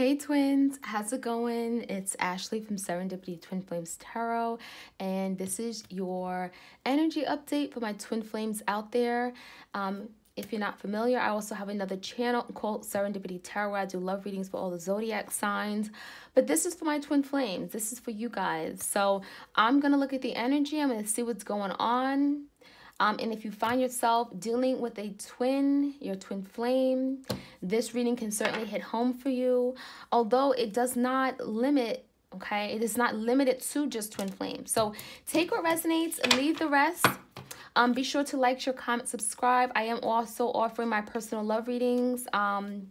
Hey twins, how's it going? It's Ashley from Serendipity Twin Flames Tarot, and this is your energy update for my twin flames out there. Um, if you're not familiar, I also have another channel called Serendipity Tarot where I do love readings for all the zodiac signs. But this is for my twin flames. This is for you guys. So I'm going to look at the energy. I'm going to see what's going on. Um, and if you find yourself dealing with a twin, your twin flame, this reading can certainly hit home for you. Although it does not limit okay it is not limited to just twin flames so take what resonates leave the rest. Um be sure to like share comment subscribe. I am also offering my personal love readings. Um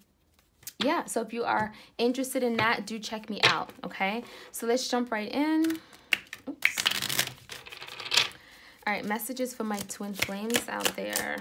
yeah so if you are interested in that do check me out okay? So let's jump right in all right, messages for my twin flames out there.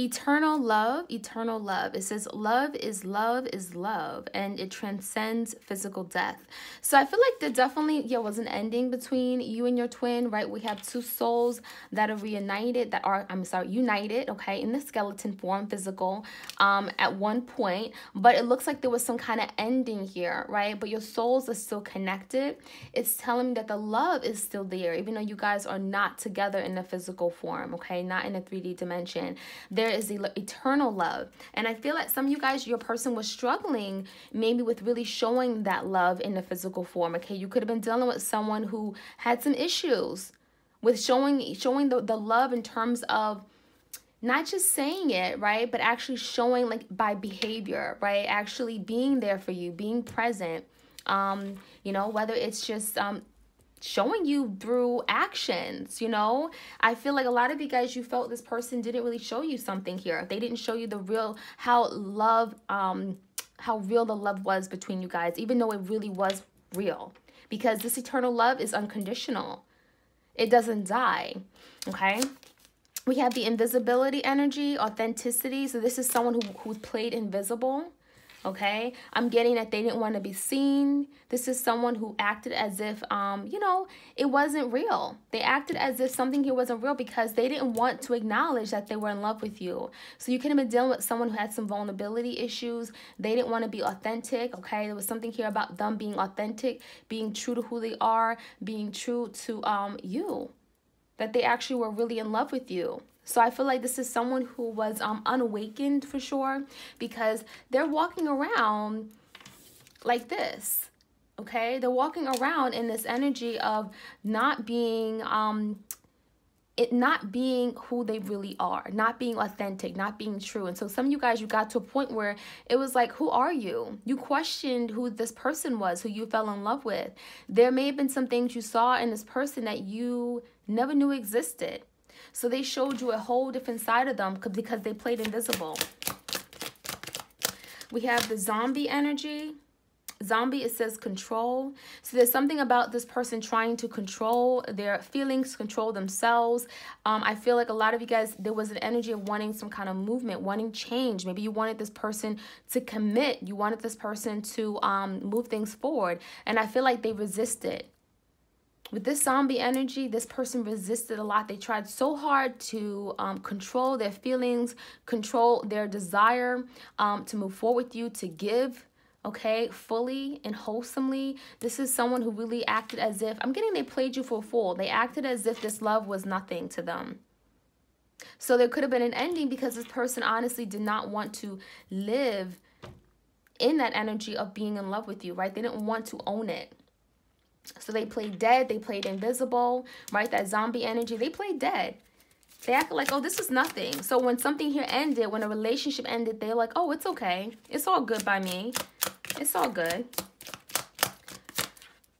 Eternal love, eternal love. It says love is love is love and it transcends physical death. So I feel like there definitely yeah was an ending between you and your twin, right? We have two souls that are reunited, that are I'm sorry, united, okay, in the skeleton form, physical, um, at one point. But it looks like there was some kind of ending here, right? But your souls are still connected. It's telling me that the love is still there, even though you guys are not together in the physical form, okay, not in a 3D dimension. There there is the eternal love. And I feel like some of you guys, your person was struggling maybe with really showing that love in the physical form. Okay, you could have been dealing with someone who had some issues with showing showing the, the love in terms of not just saying it, right? But actually showing like by behavior, right? Actually being there for you, being present. Um, you know, whether it's just um showing you through actions you know? I feel like a lot of you guys you felt this person didn't really show you something here. They didn't show you the real how love um how real the love was between you guys even though it really was real. Because this eternal love is unconditional. It doesn't die okay? We have the invisibility energy authenticity. So this is someone who, who played invisible okay? I'm getting that they didn't want to be seen. This is someone who acted as if um you know it wasn't real. They acted as if something here wasn't real because they didn't want to acknowledge that they were in love with you. So you could have been dealing with someone who had some vulnerability issues. They didn't want to be authentic okay? There was something here about them being authentic being true to who they are being true to um you that they actually were really in love with you so I feel like this is someone who was um, unawakened for sure because they're walking around like this. Okay, they're walking around in this energy of not being um it not being who they really are, not being authentic, not being true. And so some of you guys, you got to a point where it was like, who are you? You questioned who this person was, who you fell in love with. There may have been some things you saw in this person that you never knew existed. So they showed you a whole different side of them because they played invisible. We have the zombie energy. Zombie, it says control. So there's something about this person trying to control their feelings, control themselves. Um, I feel like a lot of you guys, there was an energy of wanting some kind of movement, wanting change. Maybe you wanted this person to commit. You wanted this person to um, move things forward. And I feel like they resisted with this zombie energy, this person resisted a lot. They tried so hard to um, control their feelings, control their desire um, to move forward with you, to give, okay, fully and wholesomely. This is someone who really acted as if, I'm getting they played you for a fool. They acted as if this love was nothing to them. So there could have been an ending because this person honestly did not want to live in that energy of being in love with you, right? They didn't want to own it. So they played dead. They played invisible, right? That zombie energy. They played dead. They acted like, oh, this is nothing. So when something here ended, when a relationship ended, they're like, oh, it's okay. It's all good by me. It's all good.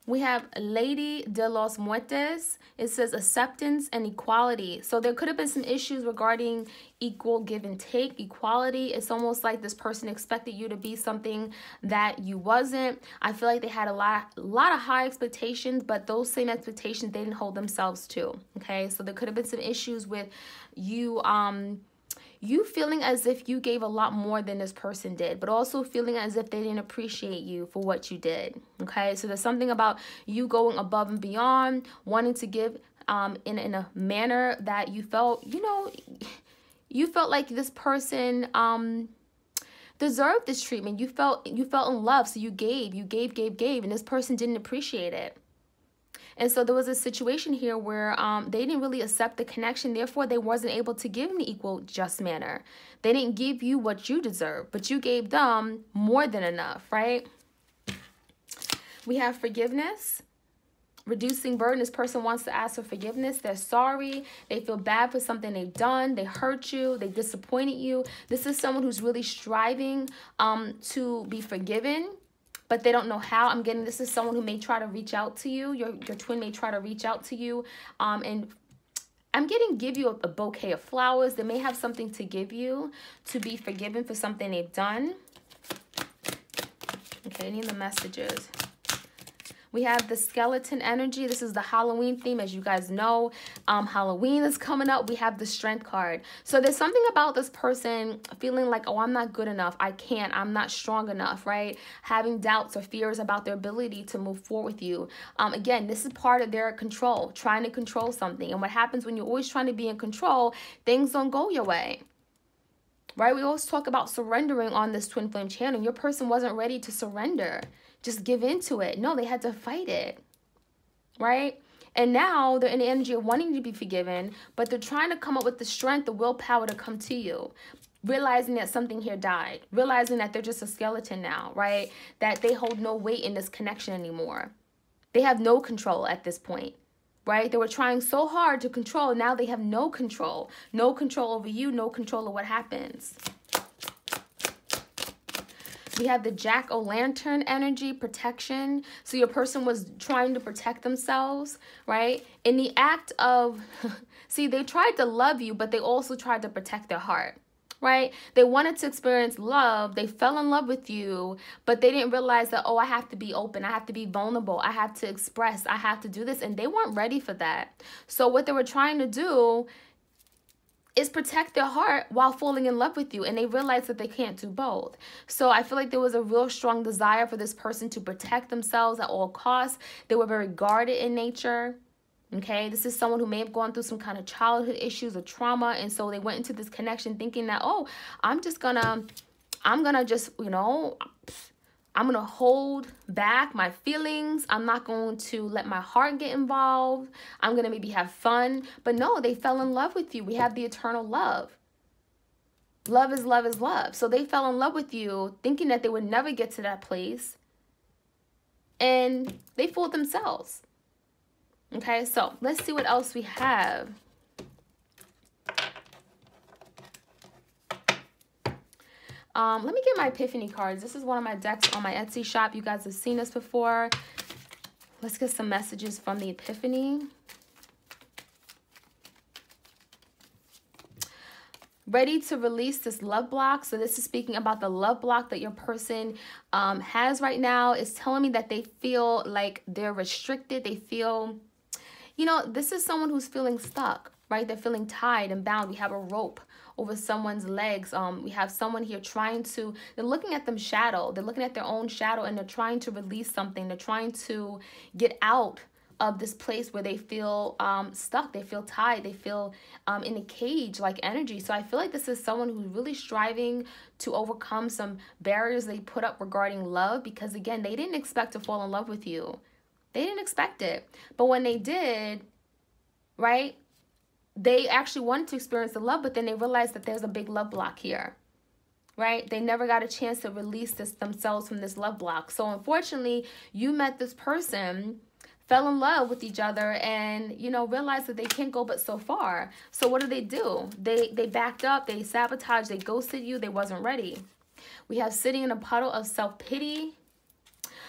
We have Lady de los Muertes. It says acceptance and equality. So there could have been some issues regarding equal give and take, equality. It's almost like this person expected you to be something that you wasn't. I feel like they had a lot, a lot of high expectations, but those same expectations they didn't hold themselves to. Okay, so there could have been some issues with you um you feeling as if you gave a lot more than this person did, but also feeling as if they didn't appreciate you for what you did. Okay, so there's something about you going above and beyond, wanting to give um, in, in a manner that you felt, you know, you felt like this person, um, deserve this treatment. You felt you felt in love, so you gave, you gave, gave, gave, and this person didn't appreciate it. And so there was a situation here where um, they didn't really accept the connection. Therefore, they wasn't able to give in equal, just manner. They didn't give you what you deserve, but you gave them more than enough, right? We have forgiveness. Reducing burden. This person wants to ask for forgiveness. They're sorry. They feel bad for something they've done. They hurt you. They disappointed you. This is someone who's really striving um, to be forgiven but they don't know how i'm getting this is someone who may try to reach out to you your, your twin may try to reach out to you um, and I'm getting give you a, a bouquet of flowers. They may have something to give you to be forgiven for something they've done. Okay, any of the messages. We have the skeleton energy. This is the Halloween theme, as you guys know. Um, Halloween is coming up. We have the strength card. So there's something about this person feeling like, oh, I'm not good enough. I can't. I'm not strong enough, right? Having doubts or fears about their ability to move forward with you. Um, again, this is part of their control, trying to control something. And what happens when you're always trying to be in control, things don't go your way right? We always talk about surrendering on this twin flame channel. Your person wasn't ready to surrender just give into it. No, they had to fight it, right? And now they're in the energy of wanting to be forgiven, but they're trying to come up with the strength, the willpower to come to you. Realizing that something here died, realizing that they're just a skeleton now, right? That they hold no weight in this connection anymore. They have no control at this point, right? They were trying so hard to control. Now they have no control. No control over you, no control of what happens. We have the jack-o'-lantern energy, protection. So your person was trying to protect themselves, right? In the act of, see, they tried to love you, but they also tried to protect their heart right? They wanted to experience love. They fell in love with you, but they didn't realize that, oh, I have to be open. I have to be vulnerable. I have to express. I have to do this. And they weren't ready for that. So, what they were trying to do is protect their heart while falling in love with you and they realize that they can't do both so i feel like there was a real strong desire for this person to protect themselves at all costs they were very guarded in nature okay this is someone who may have gone through some kind of childhood issues or trauma and so they went into this connection thinking that oh i'm just gonna i'm gonna just you know I'm to hold back my feelings. I'm not going to let my heart get involved. I'm to maybe have fun. But no, they fell in love with you. We have the eternal love. Love is love is love. So they fell in love with you thinking that they would never get to that place. And they fooled themselves. Okay, so let's see what else we have. Um, let me get my Epiphany cards. This is one of my decks on my Etsy shop. You guys have seen this before. Let's get some messages from the Epiphany. ready to release this love block. So this is speaking about the love block that your person um, has right now. Is telling me that they feel like they're restricted. They feel, you know, this is someone who's feeling stuck, right? They're feeling tied and bound. We have a rope over someone's legs. Um, we have someone here trying to, they're looking at them shadow. They're looking at their own shadow and they're trying to release something. They're trying to get out of this place where they feel um, stuck, they feel tied, they feel um, in a cage like energy. So I feel like this is someone who's really striving to overcome some barriers they put up regarding love because, again, they didn't expect to fall in love with you. They didn't expect it. But when they did, right, they actually wanted to experience the love, but then they realized that there's a big love block here. Right? They never got a chance to release this themselves from this love block. So unfortunately, you met this person, fell in love with each other, and you know, realized that they can't go but so far. So what do they do? They they backed up, they sabotaged, they ghosted you, they wasn't ready. We have sitting in a puddle of self-pity,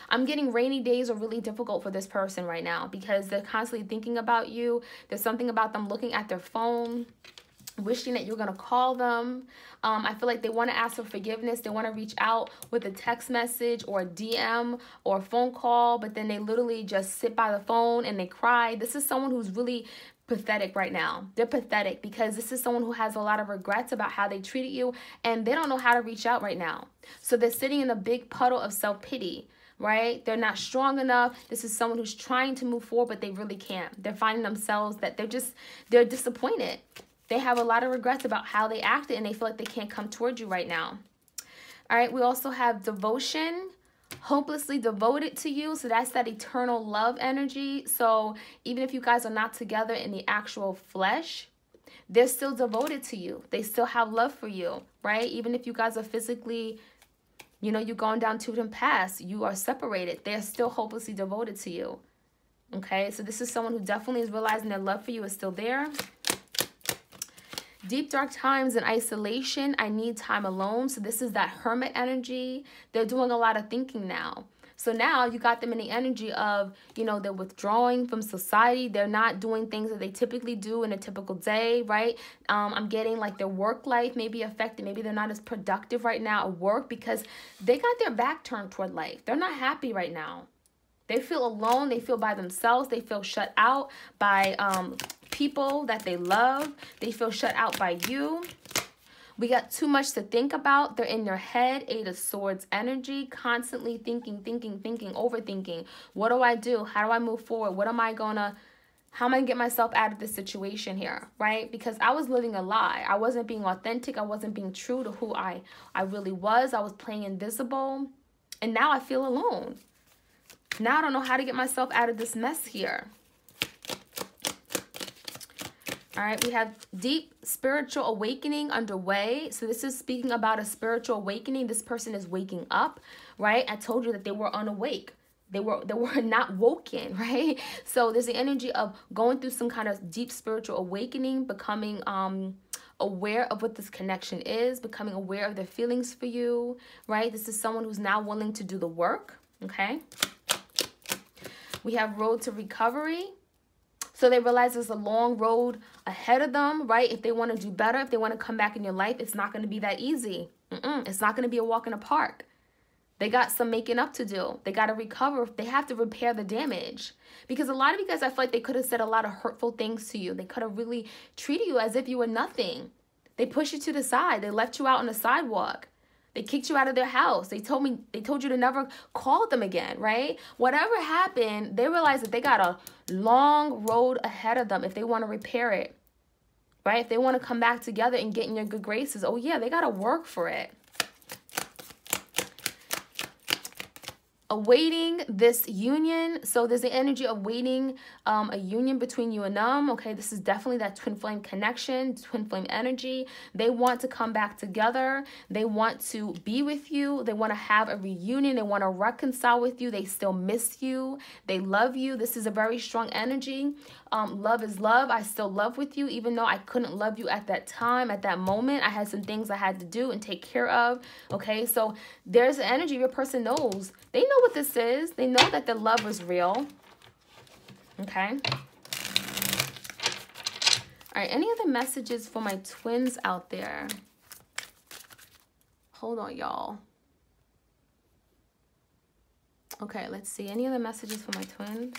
I'm getting rainy days are really difficult for this person right now because they're constantly thinking about you. There's something about them looking at their phone wishing that you're going to call them. Um, I feel like they want to ask for forgiveness. They want to reach out with a text message or a DM or a phone call, but then they literally just sit by the phone and they cry. This is someone who's really pathetic right now. They're pathetic because this is someone who has a lot of regrets about how they treated you and they don't know how to reach out right now. So they're sitting in a big puddle of self-pity right? They're not strong enough. This is someone who's trying to move forward, but they really can't. They're finding themselves that they're just, they're disappointed. They have a lot of regrets about how they acted and they feel like they can't come towards you right now. All right, we also have devotion, hopelessly devoted to you. So that's that eternal love energy. So even if you guys are not together in the actual flesh, they're still devoted to you. They still have love for you, right? Even if you guys are physically, you know, you're going down to different paths, you are separated. They're still hopelessly devoted to you. Okay, so this is someone who definitely is realizing their love for you is still there. Deep dark times and isolation. I need time alone. So this is that hermit energy. They're doing a lot of thinking now. So now you got them in the energy of, you know, they're withdrawing from society. They're not doing things that they typically do in a typical day, right? Um, I'm getting like their work life may be affected. Maybe they're not as productive right now at work because they got their back turned toward life. They're not happy right now. They feel alone. They feel by themselves. They feel shut out by um, people that they love. They feel shut out by you. We got too much to think about. They're in their head, Eight of Swords energy, constantly thinking, thinking, thinking, overthinking. What do I do? How do I move forward? What am I going to, how am I to get myself out of this situation here, right? Because I was living a lie. I wasn't being authentic. I wasn't being true to who I, I really was. I was playing invisible. And now I feel alone. Now I don't know how to get myself out of this mess here. All right, we have deep spiritual awakening underway. So this is speaking about a spiritual awakening. This person is waking up, right? I told you that they were unawake. They were they were not woken, right? So there's the energy of going through some kind of deep spiritual awakening, becoming um aware of what this connection is, becoming aware of their feelings for you, right? This is someone who's now willing to do the work, okay? We have road to recovery. So they realize there's a long road ahead of them, right? If they want to do better, if they want to come back in your life, it's not going to be that easy. Mm -mm, it's not going to be a walk in the park. They got some making up to do. They got to recover. They have to repair the damage. Because a lot of you guys, I feel like they could have said a lot of hurtful things to you. They could have really treated you as if you were nothing. They pushed you to the side. They left you out on the sidewalk. They kicked you out of their house. They told me they told you to never call them again, right? Whatever happened, they realized that they got a long road ahead of them if they want to repair it. Right? If they want to come back together and get in your good graces, oh yeah, they got to work for it. Awaiting this union. So there's the energy of waiting um, a union between you and them. Okay, this is definitely that twin flame connection, twin flame energy. They want to come back together. They want to be with you. They want to have a reunion. They want to reconcile with you. They still miss you. They love you. This is a very strong energy. Um, love is love. I still love with you, even though I couldn't love you at that time, at that moment. I had some things I had to do and take care of. Okay, so there's an energy your person knows. They know what this is. They know that the love was real. Okay. All right, any other messages for my twins out there? Hold on, y'all. Okay, let's see. Any other messages for my twins?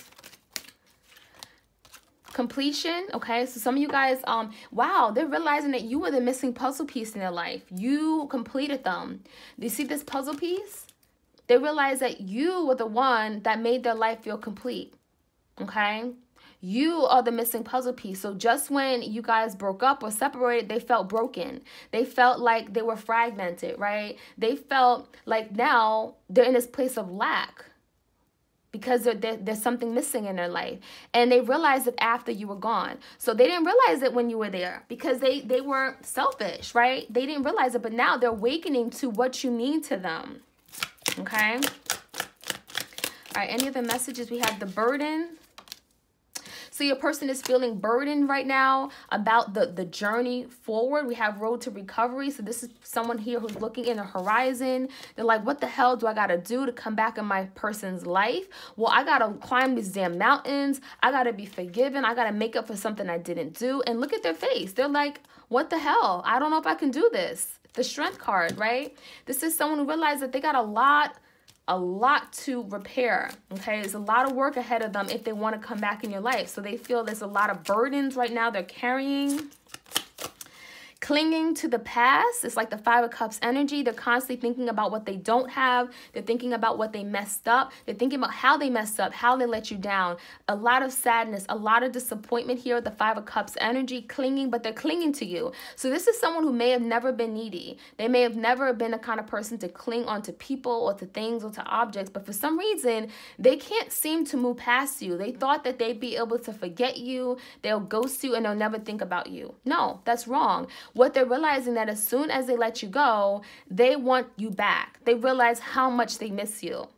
Completion okay so some of you guys um wow they're realizing that you were the missing puzzle piece in their life you completed them do you see this puzzle piece they realize that you were the one that made their life feel complete okay you are the missing puzzle piece. So just when you guys broke up or separated, they felt broken. They felt like they were fragmented, right? They felt like now they're in this place of lack because there's something missing in their life. And they realized it after you were gone. So they didn't realize it when you were there because they they weren't selfish right? They didn't realize it but now they're awakening to what you mean to them okay? All right any other messages? We have the burden so your person is feeling burdened right now about the, the journey forward. We have road to recovery. So this is someone here who's looking in the horizon. They're like, what the hell do I got to do to come back in my person's life? Well, I got to climb these damn mountains. I got to be forgiven. I got to make up for something I didn't do. And look at their face. They're like, what the hell? I don't know if I can do this. The strength card, right? This is someone who realized that they got a lot a lot to repair. Okay, there's a lot of work ahead of them if they want to come back in your life. So they feel there's a lot of burdens right now they're carrying. Clinging to the past. It's like the Five of Cups energy. They're constantly thinking about what they don't have. They're thinking about what they messed up. They're thinking about how they messed up, how they let you down. A lot of sadness, a lot of disappointment here. With the Five of Cups energy, clinging, but they're clinging to you. So this is someone who may have never been needy. They may have never been the kind of person to cling onto people or to things or to objects, but for some reason, they can't seem to move past you. They thought that they'd be able to forget you, they'll ghost you, and they'll never think about you. No, that's wrong what they're realizing that as soon as they let you go, they want you back. They realize how much they miss you.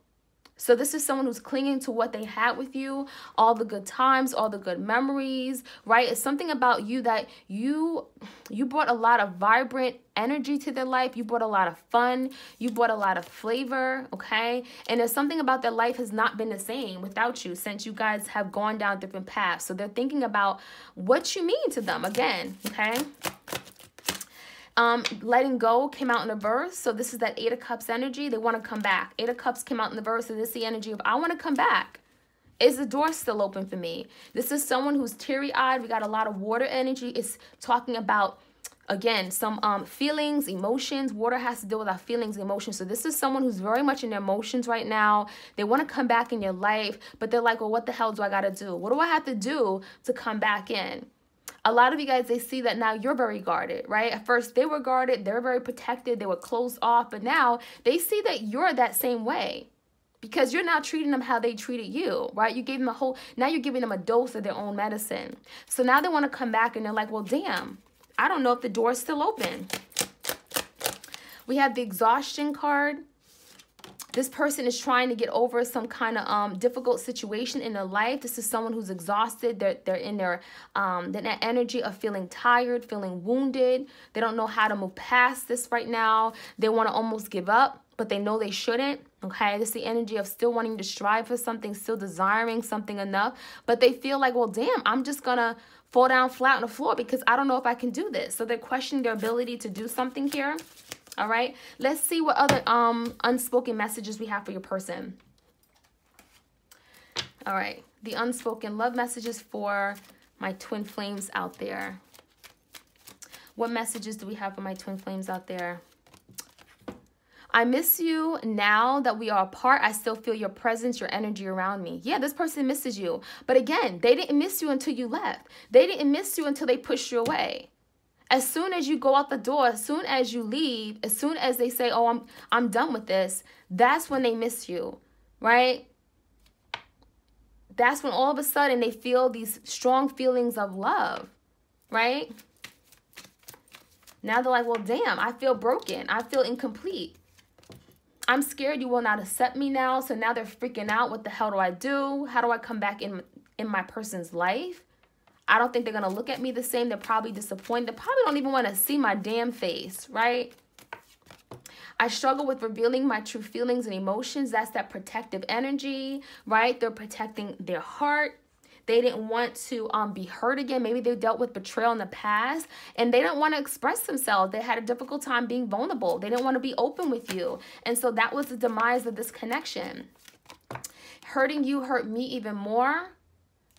So this is someone who's clinging to what they had with you, all the good times, all the good memories, right? It's something about you that you you brought a lot of vibrant energy to their life. You brought a lot of fun. You brought a lot of flavor, okay? And there's something about their life has not been the same without you since you guys have gone down different paths. So they're thinking about what you mean to them again, okay? Um, letting go came out in the verse. So this is that Eight of Cups energy. They want to come back. Eight of Cups came out in the verse. So this is the energy of I want to come back. Is the door still open for me? This is someone who's teary-eyed. We got a lot of water energy. It's talking about again some um feelings emotions water has to deal with our feelings emotions so this is someone who's very much in their emotions right now they want to come back in your life but they're like well what the hell do i gotta do what do i have to do to come back in a lot of you guys, they see that now you're very guarded, right? At first, they were guarded, they were very protected, they were closed off, but now they see that you're that same way because you're now treating them how they treated you, right? You gave them a whole, now you're giving them a dose of their own medicine. So now they want to come back and they're like, well, damn, I don't know if the door's still open. We have the exhaustion card this person is trying to get over some kind of um, difficult situation in their life. This is someone who's exhausted. They're, they're in their, um, their energy of feeling tired, feeling wounded. They don't know how to move past this right now. They want to almost give up, but they know they shouldn't. Okay, this is the energy of still wanting to strive for something, still desiring something enough, but they feel like, well, damn, I'm just gonna fall down flat on the floor because I don't know if I can do this. So they're questioning their ability to do something here. All right. Let's see what other um unspoken messages we have for your person. All right. The unspoken love messages for my twin flames out there. What messages do we have for my twin flames out there? I miss you now that we are apart. I still feel your presence, your energy around me. Yeah, this person misses you. But again, they didn't miss you until you left. They didn't miss you until they pushed you away as soon as you go out the door, as soon as you leave, as soon as they say, "Oh, I'm I'm done with this," that's when they miss you, right? That's when all of a sudden they feel these strong feelings of love, right? Now they're like, "Well, damn, I feel broken. I feel incomplete." I'm scared you will not accept me now. So now they're freaking out. What the hell do I do? How do I come back in in my person's life? I don't think they're going to look at me the same. They're probably disappointed. They probably don't even want to see my damn face, right? I struggle with revealing my true feelings and emotions. That's that protective energy, right? They're protecting their heart. They didn't want to um, be hurt again. Maybe they dealt with betrayal in the past and they didn't want to express themselves. They had a difficult time being vulnerable. They didn't want to be open with you. And so that was the demise of this connection. Hurting you hurt me even more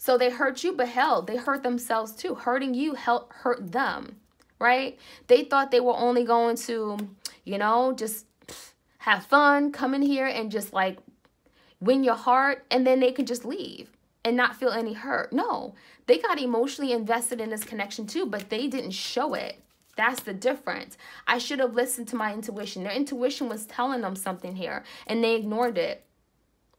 so they hurt you, but hell, they hurt themselves too. Hurting you help hurt them, right? They thought they were only going to, you know, just have fun, come in here and just like win your heart, and then they could just leave and not feel any hurt. No, they got emotionally invested in this connection too, but they didn't show it. That's the difference. I should have listened to my intuition. Their intuition was telling them something here, and they ignored it.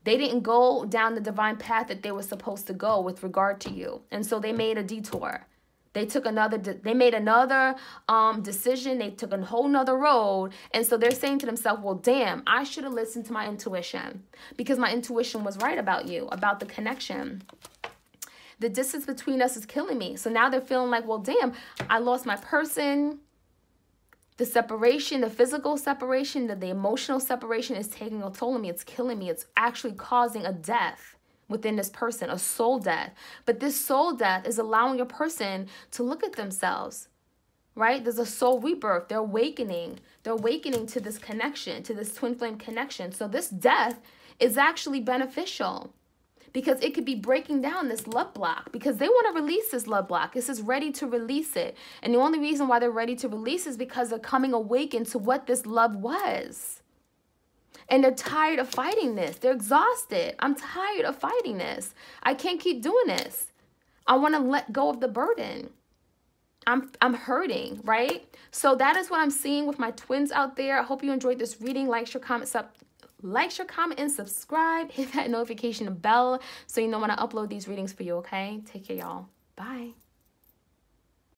They didn't go down the divine path that they were supposed to go with regard to you. And so they made a detour. They took another, they made another um, decision. They took a whole nother road. And so they're saying to themselves, well, damn, I should have listened to my intuition because my intuition was right about you, about the connection. The distance between us is killing me. So now they're feeling like, well, damn, I lost my person the separation, the physical separation, the, the emotional separation is taking a toll on me. It's killing me. It's actually causing a death within this person, a soul death. But this soul death is allowing a person to look at themselves, right? There's a soul rebirth. They're awakening. They're awakening to this connection, to this twin flame connection. So this death is actually beneficial because it could be breaking down this love block because they want to release this love block. This is ready to release it. And the only reason why they're ready to release is because they're coming awakened to what this love was. And they're tired of fighting this. They're exhausted. I'm tired of fighting this. I can't keep doing this. I want to let go of the burden. I'm I'm hurting, right? So that is what I'm seeing with my twins out there. I hope you enjoyed this reading. Like, share, comment, sub, like, share, comment, and subscribe. Hit that notification bell so you know when I upload these readings for you, okay? Take care, y'all. Bye.